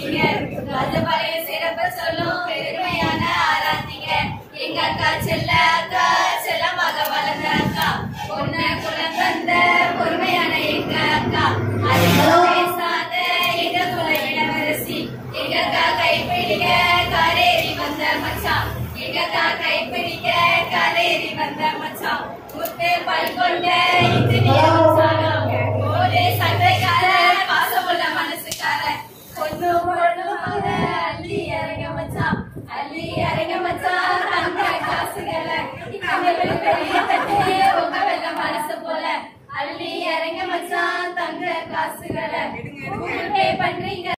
போட்டீங்க ராஜபாளைய சிறப்பு சொல்லும் பெருமையான ஆராத்திங்க எங்க அக்கா செல்ல அக்கா செல்லமாக வளர்ந்த அக்கா. பொண்ணு குழந்த பொறுமையான எங்க அக்கா. அதிகம் பேசாத எங்க குல இளவரசி. எங்க அக்கா கைப்பிடிக்க காரேறி வந்த மச்சான். எங்க அக்கா கைப்பிடிக்க காரேறி வந்த மச்சான். முத்து பல் கண்ணுக்கு